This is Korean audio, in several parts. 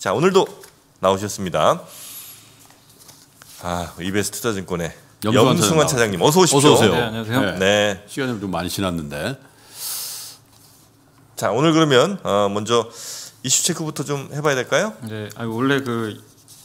자 오늘도 나오셨습니다. 아 이베스트 투자증권의 염승환 염승환 차장님 차장님 어서 오십시오. 어서 오세요. 네, 안녕하세요. 네. 네. 시간이 좀 많이 지났는데. 자 오늘 그러면 어, 먼저 이슈 체크부터 좀 해봐야 될까요? 네, 아니, 원래 그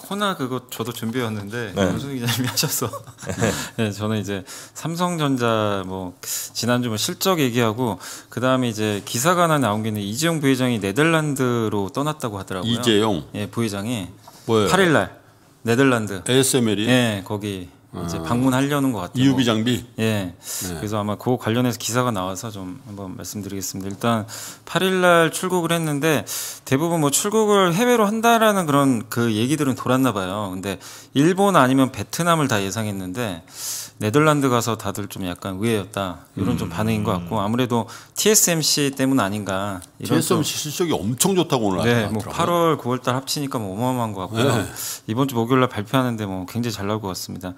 코나 그거 저도 준비했는데 네. 염승 기자님이 하셔서. 네, 저는 이제 삼성전자 뭐 지난주 뭐 실적 얘기하고 그 다음에 이제 기사가 하나 나온 게 있는데 이재용 부회장이 네덜란드로 떠났다고 하더라고요. 이재용? 예, 부회장이. 뭐예요? 8일 날. 네덜란드. ASML이? 예, 거기 이제 방문하려는 것 같아요. EUB 장비. 예. 그래서 아마 그거 관련해서 기사가 나와서 좀 한번 말씀드리겠습니다. 일단 8일 날 출국을 했는데 대부분 뭐 출국을 해외로 한다라는 그런 그 얘기들은 돌았나 봐요. 근데 일본 아니면 베트남을 다 예상했는데 네덜란드 가서 다들 좀 약간 의외였다. 이런 좀 반응인 것 같고 아무래도 TSMC 때문 아닌가. 이런 좀 TSMC 실적이 엄청 좋다고 오늘 네, 뭐 나왔더라고요. 8월, 9월 달 합치니까 뭐 어마어마한 것 같고요. 네. 이번 주 목요일 날 발표하는데 뭐 굉장히 잘 나올 것 같습니다.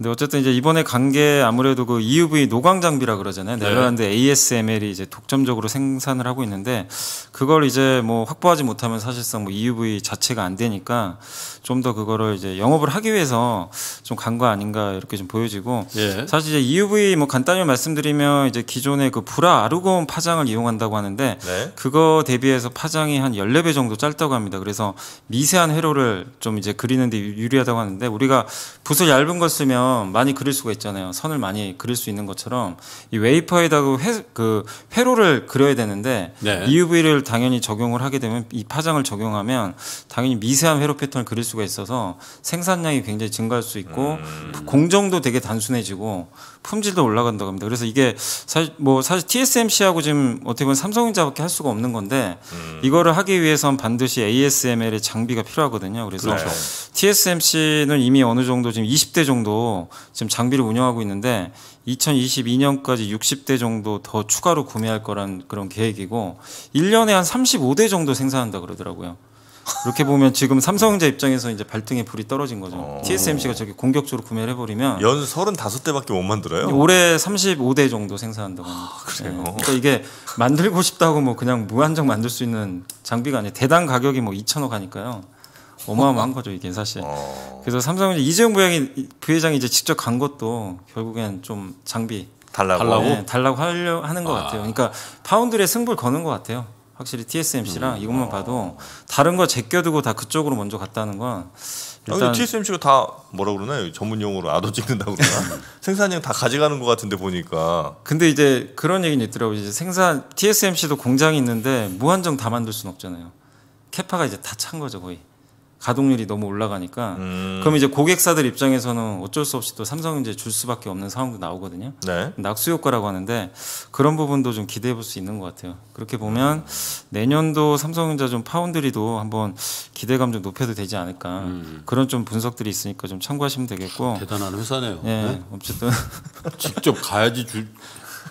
근데 어쨌든 이제 이번에 간게 아무래도 그 EUV 노광 장비라 그러잖아요. 네. 네덜란드 ASML이 이제 독점적으로 생산을 하고 있는데 그걸 이제 뭐 확보하지 못하면 사실상 뭐 EUV 자체가 안 되니까 좀 더 그거를 이제 영업을 하기 위해서 좀 간 거 아닌가 이렇게 좀 보여지고 예. 사실 이제 EUV 뭐 간단히 말씀드리면 이제 기존의 그 불화 아르곤 파장을 이용한다고 하는데 네. 그거 대비해서 파장이 한 14배 정도 짧다고 합니다. 그래서 미세한 회로를 좀 이제 그리는데 유- 유리하다고 하는데 우리가 붓을 얇은 걸 쓰면 많이 그릴 수가 있잖아요. 선을 많이 그릴 수 있는 것처럼 이 웨이퍼에다가 회, 그 회로를 그려야 되는데 네. EUV를 당연히 적용을 하게 되면 이 파장을 적용하면 당연히 미세한 회로 패턴을 그릴 수가 있어서 생산량이 굉장히 증가할 수 있고 공정도 되게 단순해지고 품질도 올라간다고 합니다. 그래서 이게 사실 뭐 사실 TSMC하고 지금 어떻게 보면 삼성전자밖에 할 수가 없는 건데 이거를 하기 위해선 반드시 ASML의 장비가 필요하거든요. 그래서 그렇죠. TSMC는 이미 어느 정도 지금 20대 정도 지금 장비를 운영하고 있는데 2022년까지 60대 정도 더 추가로 구매할 거란 그런 계획이고 1년에 한 35대 정도 생산한다 그러더라고요. 이렇게 보면 지금 삼성전자 입장에서 이제 발등에 불이 떨어진 거죠. TSMC가 저기 공격적으로 구매를 해버리면 연 35대밖에 못 만들어요. 올해 35대 정도 생산한다고 합니다. 그래요? 예. 그러니까 이게 만들고 싶다고 뭐 그냥 무한정 만들 수 있는 장비가 아니에요. 대당 가격이 뭐 2천억 하니까요. 어마어마한 거죠 이게 사실. 어, 그래서 이제 이재용 부회장이, 부회장이 이제 직접 간 것도 결국엔 좀 장비 달라고. 달라고? 네, 달라고 하려 하는 것 같아요. 그러니까 파운드의 승부를 거는 것 같아요. 확실히 TSMC랑 음. 이것만 봐도 다른 거 제껴두고 다 그쪽으로 먼저 갔다는 건 일단 일단 TSMC가 다 뭐라 그러나요? 전문 용어로 아도 찍는다고 그러나 생산량 다 가져가는 것 같은데 보니까 근데 이제 그런 얘기는 있더라고요. 이제 생산 TSMC도 공장이 있는데 무한정 다 만들 수는 없잖아요. 캐파가 이제 다 찬 거죠 거의. 가동률이 너무 올라가니까 음, 그럼 이제 고객사들 입장에서는 어쩔 수 없이 또 삼성전자에 줄 수밖에 없는 상황도 나오거든요. 네. 낙수 효과라고 하는데 그런 부분도 좀 기대해 볼 수 있는 것 같아요. 그렇게 보면 내년도 삼성전자 좀 파운드리도 한번 기대감 좀 높여도 되지 않을까 그런 좀 분석들이 있으니까 좀 참고하시면 되겠고 대단한 회사네요. 예 네? 어쨌든 직접 가야지 줄,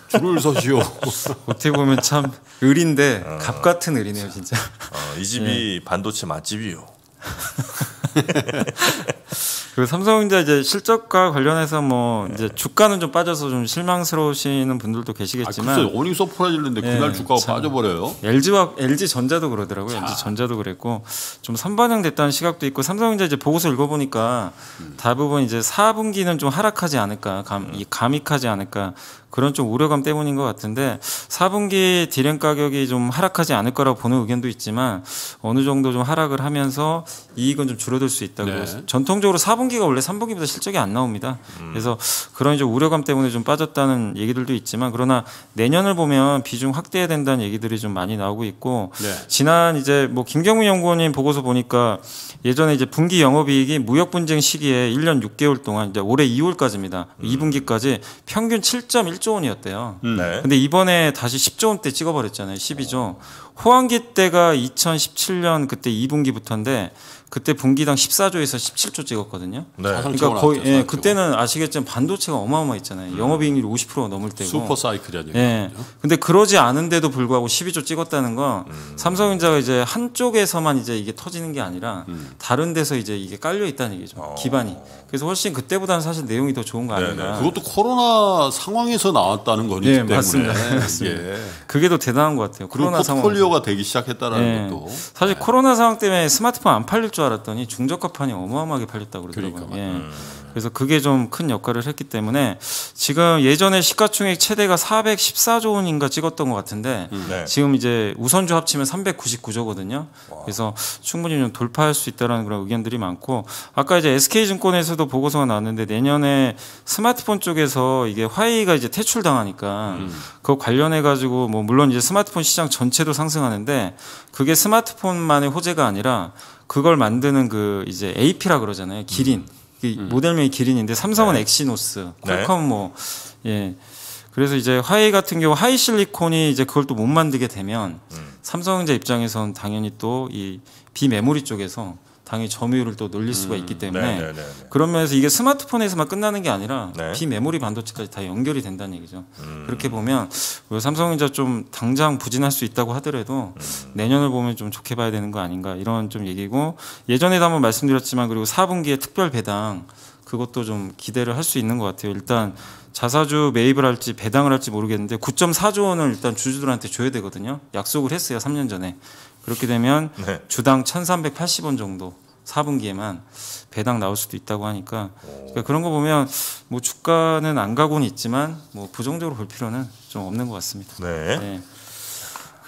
줄을 서시오. 어떻게 보면 참 을인데 갑 같은 을이네요 진짜. 어, 이 집이 반도체 맛집이요. 그 삼성전자 이제 실적과 관련해서 뭐 이제 주가는 좀 빠져서 좀 실망스러우시는 분들도 아, 계시겠지만 글쎄 어닝 서프라이즈였는데 그날 예, 주가가 참. 빠져버려요. LG와 LG 전자도 그러더라고요. LG 전자도 그랬고 좀 선반영됐다는 시각도 있고 삼성전자 이제 보고서 읽어보니까 대부분 이제 4분기는 좀 하락하지 않을까, 감, 이 감익하지 않을까 그런 좀 우려감 때문인 것 같은데 4분기 디램 가격이 좀 하락하지 않을 거라고 보는 의견도 있지만 어느 정도 좀 하락을 하면서 이익은 좀 줄어들 수 있다고. 네. 전통적으로 4분기가 원래 3분기보다 실적이 안 나옵니다. 그래서 그런 이제 우려감 때문에 좀 빠졌다는 얘기들도 있지만 그러나 내년을 보면 비중 확대해야 된다는 얘기들이 좀 많이 나오고 있고 네. 지난 이제 뭐 김경문 연구원님 보고서 보니까 예전에 이제 분기 영업이익이 무역 분쟁 시기에 1년 6개월 동안 이제 올해 2월까지입니다. 2분기까지 평균 7.1조 원이었대요. 네. 근데 이번에 다시 10조 원대 찍어버렸잖아요. 12조. 호황기 때가 2017년 그때 2분기부터인데 그때 분기당 14조에서 17조 찍었거든요. 네. 그러니까 거의 예, 그때는 아시겠지만 반도체가 어마어마했잖아요. 영업이익률이 50%가 넘을 때고. 슈퍼 사이클이라는 예. 근데 그러지 않은데도 불구하고 12조 찍었다는 건 삼성전자가 이제 한쪽에서만 이제 이게 터지는 게 아니라 다른 데서 이제 이게 깔려 있다는 얘기죠. 기반이. 그래서 훨씬 그때보다는 사실 내용이 더 좋은 거 네네. 아닌가. 그것도 코로나 상황에서 나왔다는 거기 예, 때문에 맞습니다. 맞습니다. 예. 그게 더 대단한 것 같아요. 그리고 코로나 상황. 포트폴리오가 호재가 되기 시작했다라는 예. 것도 사실 코로나 상황 때문에 스마트폰 안 팔릴 줄 알았더니 중저가판이 어마어마하게 팔렸다고 그러더라고요. 그러니까. 예. 그래서 그게 좀 큰 역할을 했기 때문에 지금 예전에 시가총액 최대가 414조 원인가 찍었던 것 같은데 네. 지금 이제 우선주 합치면 399조거든요. 그래서 충분히 좀 돌파할 수 있다라는 그런 의견들이 많고 아까 이제 SK증권에서도 보고서가 나왔는데 내년에 스마트폰 쪽에서 이게 화웨이가 이제 퇴출 당하니까 그거 관련해 가지고 뭐 물론 이제 스마트폰 시장 전체도 상승하는데 그게 스마트폰만의 호재가 아니라 그걸 만드는 그 이제 AP라 그러잖아요. 기린. 이 모델명이 기린인데 삼성은 엑시노스, 네. 퀄컴 뭐 예. 그래서 이제 화웨이 같은 경우 하이 실리콘이 이제 그걸 또 못 만들게 되면 삼성전자 입장에선 당연히 또 이 비메모리 쪽에서 당연히 점유율을 또 늘릴 수가 있기 때문에 네, 네, 네, 네. 그런 면에서 이게 스마트폰에서만 끝나는 게 아니라 네. 비메모리 반도체까지 다 연결이 된다는 얘기죠. 그렇게 보면 뭐 삼성전자 좀 당장 부진할 수 있다고 하더라도 내년을 보면 좀 좋게 봐야 되는 거 아닌가 이런 좀 얘기고 예전에도 한번 말씀드렸지만 그리고 4분기에 특별 배당 그것도 좀 기대를 할 수 있는 것 같아요. 일단 자사주 매입을 할지 배당을 할지 모르겠는데 9.4조 원을 일단 주주들한테 줘야 되거든요. 약속을 했어요. 3년 전에. 그렇게 되면 네. 주당 1,380원 정도 4분기에만 배당 나올 수도 있다고 하니까 그러니까 그런 거 보면 뭐 주가는 안 가고는 있지만 뭐 부정적으로 볼 필요는 좀 없는 것 같습니다. 네. 네.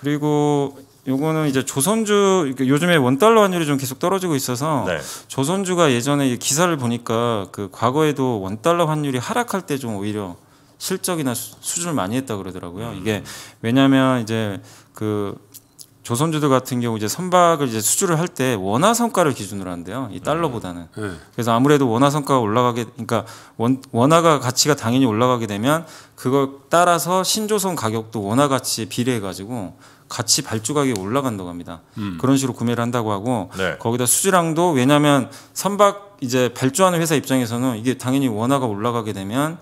그리고 요거는 이제 조선주 요즘에 원 달러 환율이 좀 계속 떨어지고 있어서 네. 조선주가 예전에 이 기사를 보니까 그 과거에도 원 달러 환율이 하락할 때 좀 오히려 실적이나 수- 수준을 많이 했다 그러더라고요. 이게 왜냐하면 이제 그 조선주들 같은 경우 이제 선박을 이제 수주를 할 때 원화 성과를 기준으로 한대요. 이 달러보다는. 예. 그래서 아무래도 원화 성과가 올라가게 그러니까 원, 원화가 가치가 당연히 올라가게 되면 그걸 따라서 신조선 가격도 원화 가치에 비례해 가지고 같이 발주 가격이 올라간다고 합니다. 그런 식으로 구매를 한다고 하고 네. 거기다 수주량도 왜냐하면 선박 이제 발주하는 회사 입장에서는 이게 당연히 원화가 올라가게 되면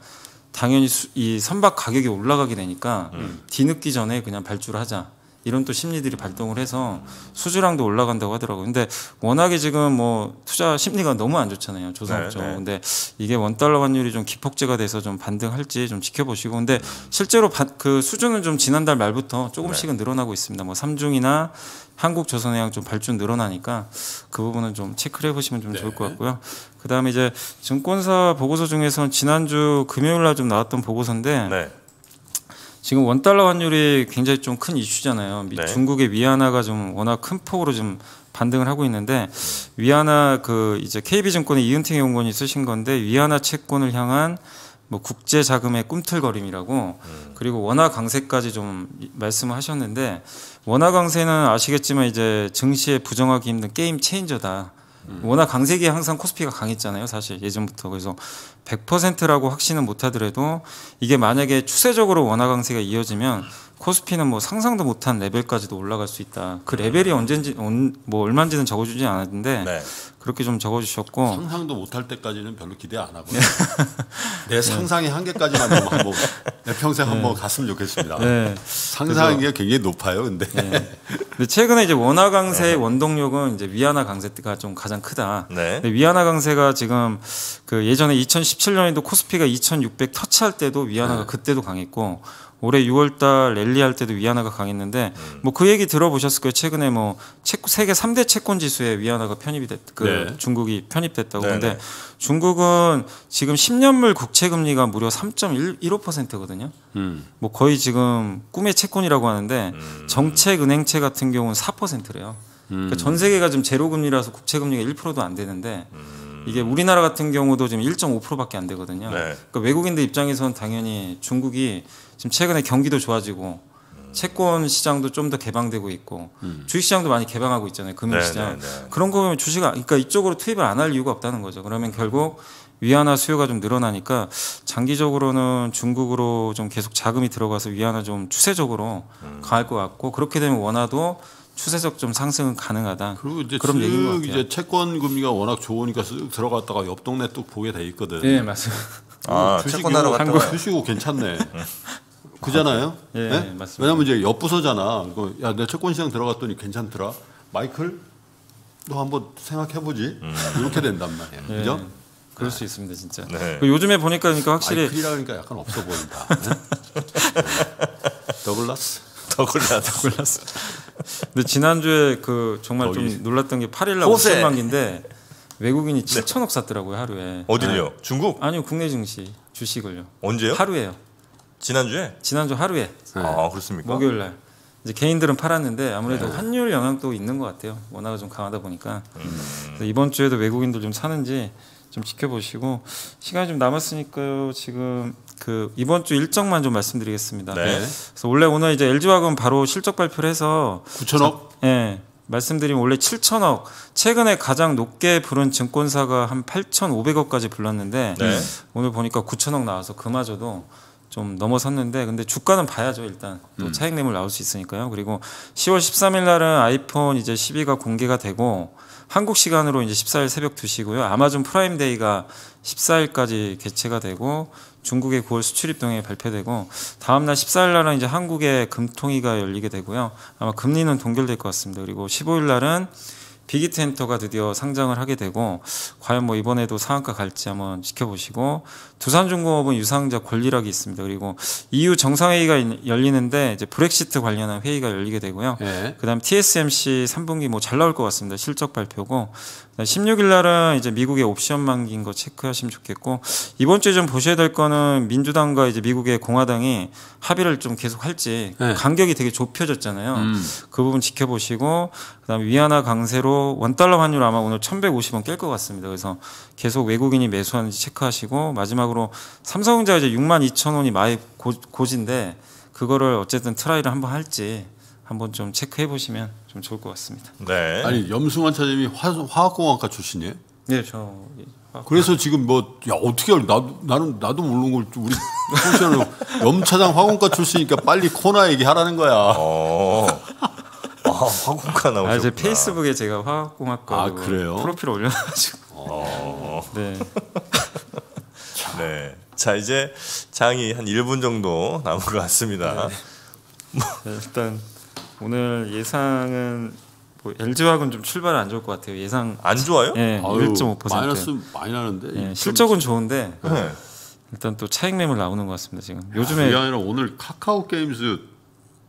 당연히 수, 이 선박 가격이 올라가게 되니까 뒤늦기 전에 그냥 발주를 하자. 이런 또 심리들이 발동을 해서 수주량도 올라간다고 하더라고요. 근데 워낙에 지금 뭐 투자 심리가 너무 안 좋잖아요. 조선업종. 네, 네. 근데 이게 원달러 환율이 좀 기폭제가 돼서 좀 반등할지 좀 지켜보시고. 근데 실제로 바- 그 수주는 좀 지난달 말부터 조금씩은 늘어나고 있습니다. 뭐 삼중이나 한국조선해양 좀 발주 늘어나니까 그 부분은 좀 체크를 해보시면 좀 좋을 것 같고요. 그 다음에 이제 증권사 보고서 중에서는 지난주 금요일 날 좀 나왔던 보고서인데 네. 지금 원 달러 환율이 굉장히 좀 큰 이슈잖아요. 미- 네. 중국의 위안화가 좀 워낙 큰 폭으로 좀 반등을 하고 있는데 위안화 그 이제 KB증권의 이은택 연구원이 쓰신 건데 위안화 채권을 향한 뭐 국제 자금의 꿈틀거림이라고 그리고 원화 강세까지 좀 이- 말씀을 하셨는데 원화 강세는 아시겠지만 이제 증시에 부정하기 힘든 게임 체인저다. 원화 강세기에 항상 코스피가 강했잖아요, 사실 예전부터. 그래서 100%라고 확신은 못하더라도 이게 만약에 추세적으로 원화 강세가 이어지면 코스피는 뭐 상상도 못한 레벨까지도 올라갈 수 있다. 그 레벨이 언젠지 언- 뭐 얼마인지는 적어주지 않았는데 네. 그렇게 좀 적어주셨고 상상도 못할 때까지는 별로 기대 안 하고요. 네. 내 상상의 한계까지만 좀 한번 내 평생 한번 갔으면 좋겠습니다. 네. 상상이 굉장히 높아요, 근데. 근데 최근에 이제 원화 강세의 원동력은 이제 위안화 강세가 좀 가장 크다. 네. 근데 위안화 강세가 지금 그 예전에 2017년에도 코스피가 2,600 터치할 때도 위안화가 그때도 강했고 올해 6월달 랠리할 때도 위안화가 강했는데 뭐그 얘기 들어보셨을 거예요. 최근에 뭐 채- 세계 3대 채권 지수에 위안화가 편입이 됐, 그 네. 중국이 편입됐다고. 네, 근데 네. 중국은 지금 10년물 국채 금리가 무려 3.15%거든요. 음. 뭐 거의 지금 꿈의 채권이라고 하는데 음. 정책 은행채 같은 경우는 4%래요. 그러니까 전 세계가 지금 제로 금리라서 국채 금리가 1%도 안 되는데 이게 우리나라 같은 경우도 지금 1.5%밖에 안 되거든요. 음. 네. 그러니까 외국인들 입장에서는 당연히 중국이 지금 최근에 경기도 좋아지고 채권 시장도 좀 더 개방되고 있고 주식 시장도 많이 개방하고 있잖아요. 금융 네, 시장. 네, 네. 그런 거 보면 주식 아- 그러니까 이쪽으로 투입을 안 할 이유가 없다는 거죠. 그러면 결국 위안화 수요가 좀 늘어나니까 장기적으로는 중국으로 좀 계속 자금이 들어가서 위안화 좀 추세적으로 음. 강할 것 같고 그렇게 되면 원화도 추세적 좀 상승은 가능하다. 그리고 이제 그런 얘기인 것쓱 같아요. 이제 채권 금리가 워낙 좋으니까 쓱 들어갔다가 옆 동네 뚝 보게 돼 있거든. 예, 맞습니다. 아, 주식이 채권 하러 갔다가 한국 주식고 괜찮네. 그잖아요. 예, 네? 맞습니다. 왜냐면 이제 옆 부서잖아. 이거 야, 내 채권 시장 들어갔더니 괜찮더라. 마이클, 너 한번 생각해 보지. 이렇게 된단 말이에요. 예, 그죠? 그럴 수 있습니다, 진짜. 네. 그 요즘에 보니까 그러니까 확실히 마이클이라 그러니까 약간 없어 보인다. 네? 더글라스. 더 골라서 골랐어. 근데 지난주에 그 정말 거기 좀 놀랐던 게 8일날 호세. 50만 개인데 외국인이 7천억 샀더라고요 하루에. 어딜요? 중국? 아니요 국내 증시 주식을요. 언제요? 하루에요. 지난주에? 지난주 하루에 네. 아 그렇습니까? 목요일 날. 이제 개인들은 팔았는데 아무래도 환율 영향도 있는 것 같아요. 원화가 좀 강하다 보니까 그래서 이번 주에도 외국인들 좀 사는지 좀 지켜보시고 시간이 좀 남았으니까요. 지금 그 이번 주 일정만 좀 말씀드리겠습니다. 네. 그래서 원래 오늘 이제 LG화학 바로 실적 발표를 해서 9천억? 예. 말씀드리면 원래 7천억 최근에 가장 높게 부른 증권사가 한 8,500억까지 불렀는데 네. 오늘 보니까 9천억 나와서 그마저도 좀 넘어섰는데 근데 주가는 봐야죠 일단 또 차익 매물 나올 수 있으니까요 그리고 10월 13일 날은 아이폰 이제 12가 공개가 되고 한국 시간으로 이제 14일 새벽 2시고요. 아마존 프라임 데이가 14일까지 개최가 되고 중국의 9월 수출입 동향이 발표되고 다음 날 14일 날은 이제 한국의 금통위가 열리게 되고요. 아마 금리는 동결될 것 같습니다. 그리고 15일 날은 비기트엔터가 드디어 상장을 하게 되고 과연 뭐 이번에도 상한가 갈지 한번 지켜보시고 두산중공업은 유상자 권리락이 있습니다. 그리고 EU 정상회의가 열리는데 이제 브렉시트 관련한 회의가 열리게 되고요. 예. 그다음 TSMC 3분기 뭐 잘 나올 것 같습니다. 실적 발표고 16일 날은 이제 미국의 옵션 만기인 거 체크하시면 좋겠고 이번 주에 좀 보셔야 될 거는 민주당과 이제 미국의 공화당이 합의를 좀 계속 할지 네. 간격이 되게 좁혀졌잖아요. 음. 그 부분 지켜보시고 그다음에 위안화 강세로 원 달러 환율 아마 오늘 1,150원 깰 것 같습니다. 그래서 계속 외국인이 매수하는지 체크하시고 마지막으로 삼성전자 이제 6만 2천 원이 많이 고, 고진데 그거를 어쨌든 try를 한번 할지 한번 좀 체크해 보시면 좀 좋을 것 같습니다. 네. 아니 염승환 차장님이 화, 화학공학과 출신이에요? 네, 저 그래서 지금 뭐 야 어떻게 알 나도 나는 나도 모르는 걸 우리 청취자는 염 차장 화공과 출신이니까 빨리 코나 얘기하라는 거야. 어. 아, 화공과 나오셨구나. 아, 제 페이스북에 제가 화학공학과 아, 그래요? 프로필 올려가지고 어. 네. 네. 자, 이제 장이 한 1분 정도 남은 것 같습니다. 네, 일단 오늘 예상은 뭐 LG화학은 좀 출발 안 좋을 것 같아요. 예상 안 좋아요? 예, 아유, 1.5%. 마이너스 많이 나는데. 예, 실적은 좋은데 네. 일단 또 차익 매물 나오는 것 같습니다. 지금 그게 요즘에 아니라 오늘 카카오 게임즈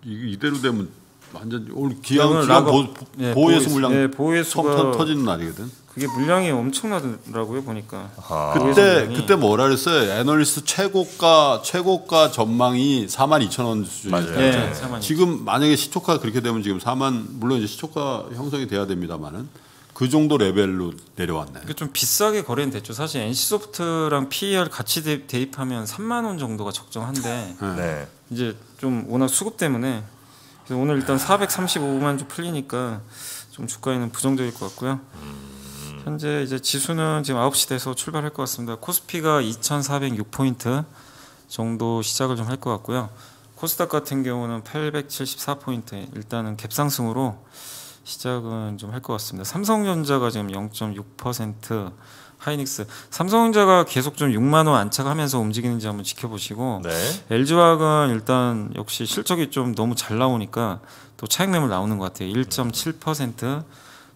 이- 이대로 되면 완전 오늘 기왕 기왕 보, 예, 보호예수 물량 예, 성 보호예수가 터, 터지는 날이거든. 그게 물량이 엄청나더라고요 보니까. 아. 그때 그때 뭐라 그랬어요? 애널리스트 최고가 최고가 전망이 4만 2천 원 수준이었죠. 맞아요. 예. 지금 만약에 시초가 그렇게 되면 지금 4만 물론 이제 시초가 형성이 돼야 됩니다만은 그 정도 레벨로 내려왔네. 이게 좀 비싸게 거래는 됐죠. 사실 NC소프트랑 PER 같이 대, 대입하면 3만 원 정도가 적정한데 네. 이제 좀 워낙 수급 때문에 오늘 일단 435만 주 풀리니까 좀 주가에는 부정적일 것 같고요. 현재 이제 지수는 지금 9시 돼서 출발할 것 같습니다. 코스피가 2,406포인트 정도 시작을 좀 할 것 같고요. 코스닥 같은 경우는 874포인트 일단은 갭상승으로 시작은 좀 할 것 같습니다. 삼성전자가 지금 0.6% 하이닉스 삼성전자가 계속 좀 6만 원 안착하면서 움직이는지 한번 지켜보시고 네. LG화학은 일단 역시 실적이 좀 너무 잘 나오니까 또 차익 매물 나오는 것 같아요. 1.7%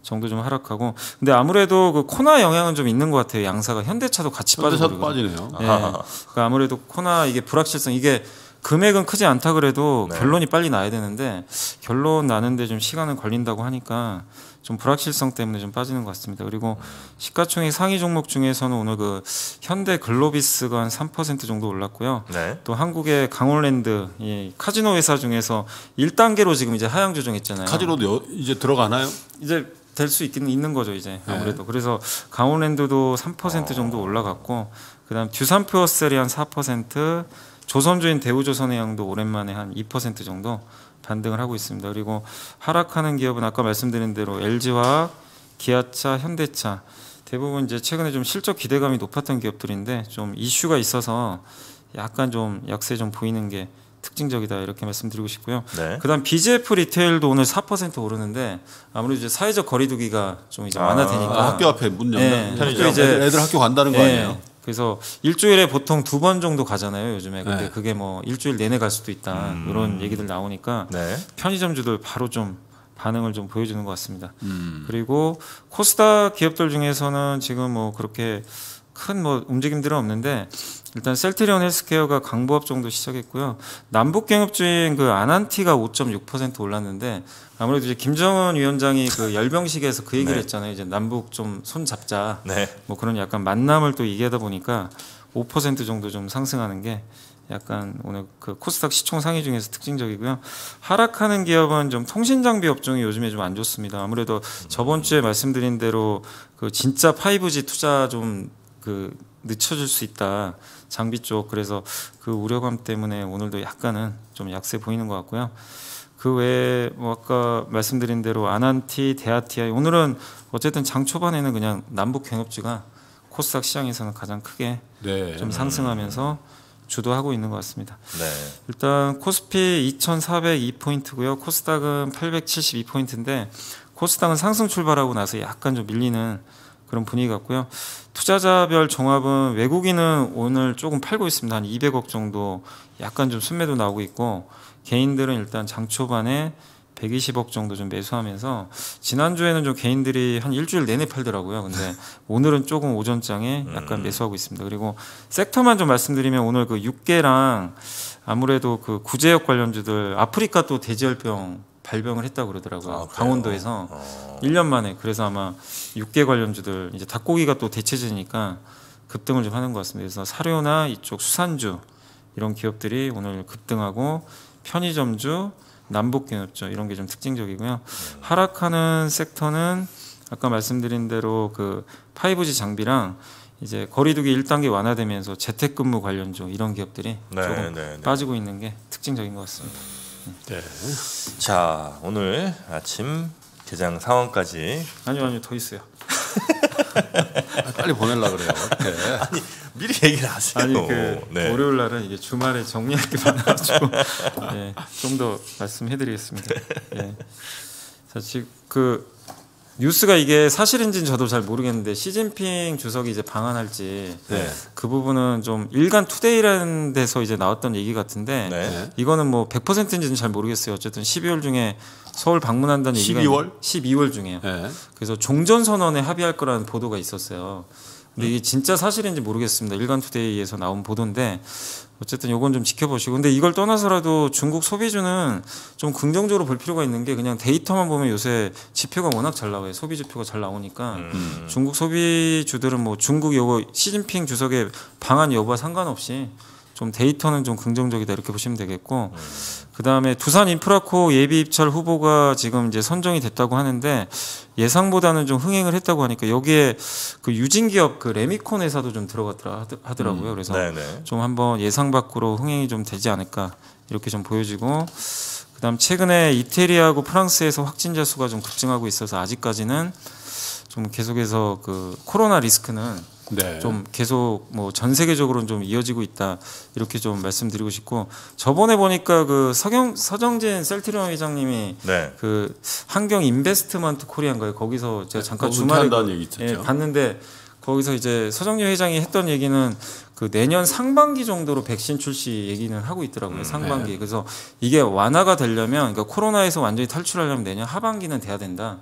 정도 좀 하락하고 근데 아무래도 그 코나 영향은 좀 있는 것 같아요. 양사가 현대차도 같이 현대차도 빠져버리고 빠지네요. 예. 그러니까 아무래도 코나 이게 불확실성 이게 금액은 크지 않다 그래도 네. 결론이 빨리 나야 되는데 결론 나는데 좀 시간은 걸린다고 하니까 좀 불확실성 때문에 좀 빠지는 것 같습니다. 그리고 시가총액 상위 종목 중에서는 오늘 그 현대 글로비스가 한 3% 정도 올랐고요. 네. 또 한국의 강원랜드 이 카지노 회사 중에서 1단계로 지금 이제 하향 조정했잖아요. 카지노도 여- 이제 들어가나요? 이제 될 수 있긴 있는 거죠 이제 아무래도 그래서 강원랜드도 3% 정도 올라갔고 그다음 듀산프어셀이 한 4% 조선주인 대우조선해양도 오랜만에 한 2% 정도 반등을 하고 있습니다. 그리고 하락하는 기업은 아까 말씀드린 대로 LG화학, 기아차, 현대차 대부분 이제 최근에 좀 실적 기대감이 높았던 기업들인데 좀 이슈가 있어서 약간 좀 약세 좀 보이는 게 특징적이다 이렇게 말씀드리고 싶고요. 네. 그다음 BGF 리테일도 오늘 4% 오르는데 아무래도 이제 사회적 거리두기가 좀 이제 아, 완화되니까 아, 학교 앞에 문 열면 네, 편의점. 이제- 애들, 학교 간다는 거 예. 아니에요? 그래서 일주일에 보통 두 번 정도 가잖아요 요즘에 근데 네. 그게 뭐 일주일 내내 갈 수도 있다 음. 이런 얘기들 나오니까 네. 편의점주들 바로 좀 반응을 좀 보여주는 것 같습니다. 음. 그리고 코스닥 기업들 중에서는 지금 뭐 그렇게 큰 뭐 움직임들은 없는데 일단 셀트리온 헬스케어가 강보합 정도 시작했고요. 남북 경협주인 그 아난티가 5.6% 올랐는데 아무래도 이제 김정은 위원장이 그 열병식에서 그 얘기를 네. 했잖아요. 이제 남북 좀 손 잡자. 네. 뭐 그런 약간 만남을 또 얘기하다 보니까 5% 정도 좀 상승하는 게 약간 오늘 그 코스닥 시총 상위 중에서 특징적이고요. 하락하는 기업은 좀 통신 장비 업종이 요즘에 좀 안 좋습니다. 아무래도 저번 주에 말씀드린 대로 그 진짜 5G 투자 좀 그 늦춰질 수 있다. 장비 쪽 그래서 그 우려감 때문에 오늘도 약간은 좀 약세 보이는 것 같고요. 그 외에 뭐 아까 말씀드린 대로 아난티, 데아티아이 오늘은 어쨌든 장 초반에는 그냥 남북 경협주가 코스닥 시장에서는 가장 크게 네. 좀 상승하면서 주도하고 있는 것 같습니다. 네. 일단 코스피 2,402포인트고요. 코스닥은 872포인트인데 코스닥은 상승 출발하고 나서 약간 좀 밀리는 그런 분위기 같고요. 투자자별 종합은 외국인은 오늘 조금 팔고 있습니다. 한 200억 정도 약간 좀 순매도 나오고 있고 개인들은 일단 장 초반에 120억 정도 좀 매수하면서 지난주에는 좀 개인들이 한 일주일 내내 팔더라고요. 근데 오늘은 조금 오전장에 약간 매수하고 있습니다. 그리고 섹터만 좀 말씀드리면 오늘 그 육계랑 아무래도 그 구제역 관련주들 아프리카 또 돼지열병 발병을 했다고 그러더라고요. 아? 강원도에서 어. 1년 만에 그래서 아마 육계 관련주들 이제 닭고기가 또 대체제니까 급등을 좀 하는 것 같습니다. 그래서 사료나 이쪽 수산주 이런 기업들이 오늘 급등하고 편의점주, 남북경협주 이런 게 좀 특징적이고요. 하락하는 섹터는 아까 말씀드린 대로 그 5G 장비랑 이제 거리두기 1단계 완화되면서 재택근무 관련주 이런 기업들이 네, 조금 네, 네. 빠지고 있는 게 특징적인 것 같습니다. 네. 자, 오늘 아침 개장 상황까지 아니요, 아니요, 더 있어요. 아, 빨리 보내려 그래요. 네. 미리 얘기를 하세요. 아니 그 네. 월요일 날은 이게 주말에 정리할 게 많아가지고 예, 좀더 말씀해드리겠습니다. 예. 자 지금 그 뉴스가 이게 사실인지는 저도 잘 모르겠는데 시진핑 주석이 이제 방한할지 네. 그 부분은 좀 일간 투데이라는 데서 이제 나왔던 얘기 같은데 네. 네. 이거는 뭐 100%인지는 잘 모르겠어요. 어쨌든 12월 중에 서울 방문한다는 얘기가 12월? 12월 중에요. 네. 그래서 종전 선언에 합의할 거라는 보도가 있었어요. 근데 이게 진짜 사실인지 모르겠습니다. 일간 투데이에서 나온 보도인데 어쨌든 요건 좀 지켜보시고 근데 이걸 떠나서라도 중국 소비주는 좀 긍정적으로 볼 필요가 있는 게 그냥 데이터만 보면 요새 지표가 워낙 잘 나와요. 소비 지표가 잘 나오니까 음. 중국 소비주들은 뭐 중국 요거 시진핑 주석의 방한 여부와 상관없이 좀 데이터는 좀 긍정적이다 이렇게 보시면 되겠고 그 다음에 두산 인프라코 예비 입찰 후보가 지금 이제 선정이 됐다고 하는데 예상보다는 좀 흥행을 했다고 하니까 여기에 그 유진 기업 그 레미콘 회사도 좀 들어갔더라 하더- 하더 라고요. 그래서 네네. 좀 한번 예상 밖으로 흥행이 좀 되지 않을까 이렇게 좀 보여지고 그다음 최근에 이태리하고 프랑스에서 확진자 수가 좀 급증하고 있어서 아직까지는 좀 계속해서 그 코로나 리스크는 네. 좀 계속 뭐 전 세계적으로는 좀 이어지고 있다 이렇게 좀 말씀드리고 싶고 저번에 보니까 그 서경 서정진 셀트리온 회장님이 네. 그 환경 인베스트먼트 코리아인가요 거기서 제가 잠깐 네, 주말에 얘기 있었죠. 예, 봤는데 거기서 이제 서정진 회장이 했던 얘기는 그 내년 상반기 정도로 백신 출시 얘기는 하고 있더라고요. 상반기. 네. 그래서 이게 완화가 되려면 그러니까 코로나에서 완전히 탈출하려면 내년 하반기는 돼야 된다.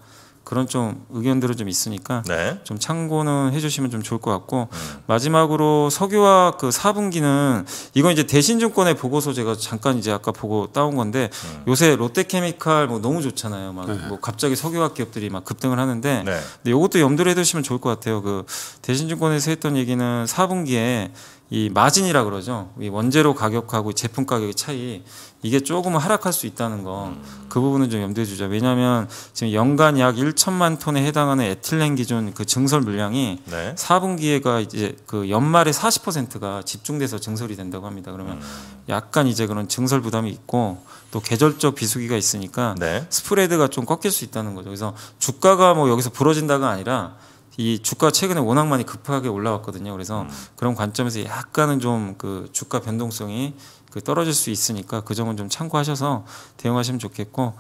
그런 좀 의견들은 좀 있으니까 네. 좀 참고는 해주시면 좀 좋을 것 같고 마지막으로 석유화학 그 4분기는 이건 이제 대신증권의 보고서 제가 잠깐 이제 아까 보고 따온 건데 요새 롯데케미칼 뭐 너무 좋잖아요. 막뭐 갑자기 석유화학 기업들이 막 급등을 하는데 네. 근데 이것도 염두를 해두시면 좋을 것 같아요. 그 대신증권에서 했던 얘기는 4분기에 이 마진이라 그러죠. 이 원재료 가격하고 제품 가격의 차이 이게 조금 하락할 수 있다는 거 그 부분은 좀 염두에 두자. 왜냐하면 지금 연간 약 1천만 톤에 해당하는 에틸렌 기준 그 증설 물량이 네. 4분기에가 이제 그 연말에 40%가 집중돼서 증설이 된다고 합니다. 그러면 약간 이제 그런 증설 부담이 있고 또 계절적 비수기가 있으니까 네. 스프레드가 좀 꺾일 수 있다는 거죠. 그래서 주가가 뭐 여기서 부러진다가 아니라 이 주가 최근에 워낙 많이 급하게 올라왔거든요. 그래서 그런 관점에서 약간은 좀 그 주가 변동성이 그 떨어질 수 있으니까 그 점은 좀 참고하셔서 대응하시면 좋겠고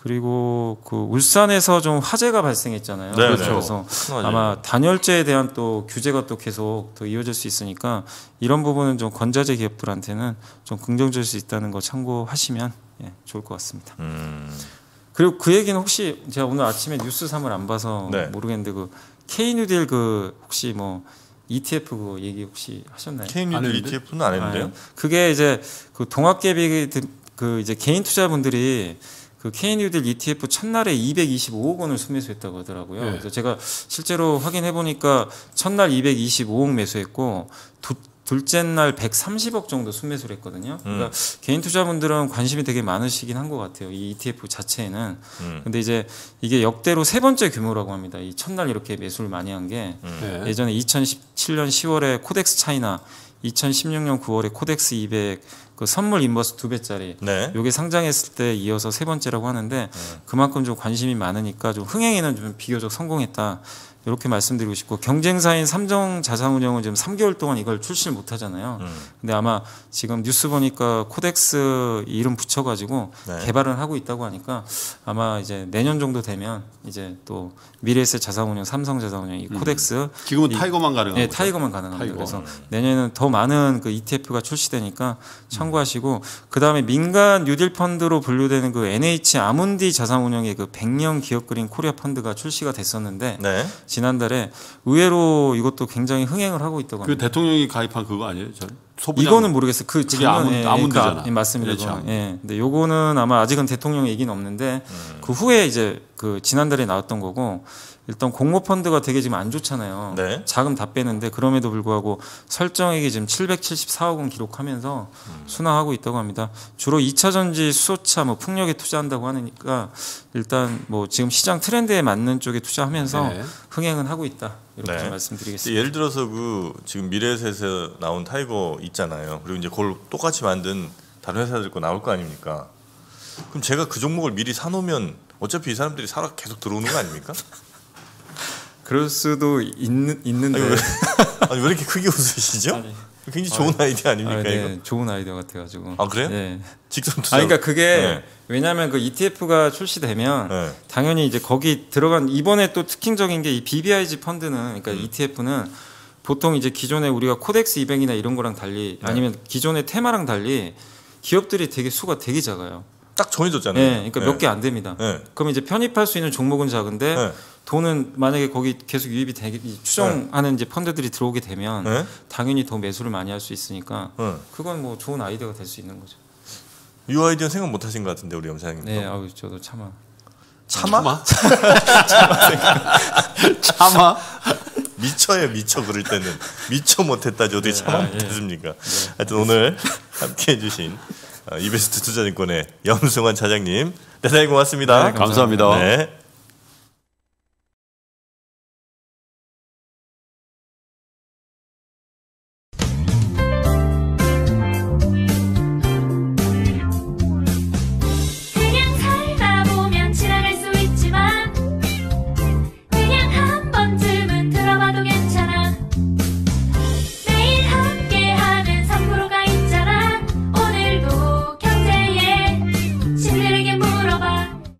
그리고 그 울산에서 좀 화재가 발생했잖아요. 네, 그렇죠. 그래서 큰 화제. 아마 단열재에 대한 또 규제가 또 계속 더 이어질 수 있으니까 이런 부분은 좀 건자재 기업들한테는 좀 긍정적일 수 있다는 거 참고하시면 예, 좋을 것 같습니다. 음. 그리고 그 얘기는 혹시 제가 오늘 아침에 뉴스 3을 안 봐서 네. 모르겠는데 그 K뉴딜 그 혹시 뭐 ETF 그거 얘기 혹시 하셨나요? 했는데? ETF는 안 했는데요. 아, 그게 이제 그 동학개비 그 이제 개인 투자분들이 그 KNU들 ETF 첫날에 225억 원을 순매수했다고 하더라고요. 네. 그래서 제가 실제로 확인해 보니까 첫날 225억 매수했고 두, 둘째 날 130억 정도 순매수를 했거든요. 그러니까 개인 투자분들은 관심이 되게 많으시긴 한 것 같아요. 이 ETF 자체에는. 음. 근데 이제 이게 역대로 세 번째 규모라고 합니다. 이 첫날 이렇게 매수를 많이 한게 네. 예전에 2017년 10월에 코덱스 차이나 2016년 9월에 코덱스 200 그 선물 인버스 두 배짜리 네. 요게 상장했을 때 이어서 세 번째라고 하는데 그만큼 좀 관심이 많으니까 좀 흥행에는 좀 비교적 성공했다. 이렇게 말씀드리고 싶고 경쟁사인 삼성 자산운용은 지금 3개월 동안 이걸 출시를 못 하잖아요. 음. 근데 아마 지금 뉴스 보니까 코덱스 이름 붙여가지고 네. 개발을 하고 있다고 하니까 아마 이제 내년 정도 되면 이제 또 미래에셋 자산운용, 삼성 자산운용 이 코덱스 지금은 이- 타이거만 가능한 네, 거죠. 타이거만 가능합니다. 타이거. 그래서 내년에는 더 많은 그 ETF가 출시되니까 참고하시고 그 다음에 민간 뉴딜 펀드로 분류되는 그 NH 아문디 자산운용의 그 100년 기업 그린 코리아 펀드가 출시가 됐었는데 네. 지난달에 의외로 이것도 굉장히 흥행을 하고 있다고 그 합니다. 대통령이 가입한 그거 아니에요? 저 소부장 이거는 모르겠어요. 그 작년에 아문- 아문디잖아. 그 아- 예, 맞습니다. 아문디. 예. 근데 요거는 아마 아직은 대통령 얘기는 없는데 그 후에 이제 그 지난달에 나왔던 거고 일단 공모 펀드가 되게 지금 안 좋잖아요. 네. 자금 다 빼는데 그럼에도 불구하고 설정액이 지금 774억 원 기록하면서 순항하고 있다고 합니다. 주로 2차 전지, 수소차, 뭐 풍력에 투자한다고 하니까 일단 뭐 지금 시장 트렌드에 맞는 쪽에 투자하면서 네. 흥행은 하고 있다. 이렇게 네. 말씀드리겠습니다. 예를 들어서 그 지금 미래에셋에서 나온 타이거 있잖아요. 그리고 이제 그걸 똑같이 만든 다른 회사들 거 나올 거 아닙니까? 그럼 제가 그 종목을 미리 사놓으면 어차피 이 사람들이 사러 계속 들어오는 거 아닙니까? 그럴 수도 있는 있는데 아니, 왜, 아니, 왜 이렇게 크게 웃으시죠? 아니. 굉장히 좋은 아이디어 아닙니까 아, 이거? 네, 좋은 아이디어 같아가지고. 아, 그래요? 네. 직선 투자. 아, 그러니까 그게 네. 왜냐하면 그 ETF가 출시되면 네. 당연히 이제 거기 들어간 이번에 또 특징적인 게 이 BBIG 펀드는 그러니까 음. ETF는 보통 이제 기존에 우리가 코덱스 200이나 이런 거랑 달리 네. 아니면 기존의 테마랑 달리 기업들이 되게 수가 되게 작아요. 딱 정해졌잖아요. 네, 그러니까 몇 개 안 됩니다. 네. 그럼 이제 편입할 수 있는 종목은 작은데 네. 돈은 만약에 거기 계속 유입이 되게 이 추정하는 이제 펀드들이 들어오게 되면 네. 당연히 더 매수를 많이 할 수 있으니까 네. 그건 뭐 좋은 아이디어가 될 수 있는 거죠. 이 아이디어 생각 못 하신 것 같은데 우리 염사장님. 네, 아우 저도 참아. 참아? 참아? 미쳐요 미쳐 그럴 때는 미쳐 못했다지 어떻게 참아 아, 예. 못했습니까? 하여튼 오늘 함께 해 주신 어, 이베스트 투자증권의 염승환 차장님 대단히 고맙습니다. 네, 감사합니다. 감사합니다. 네.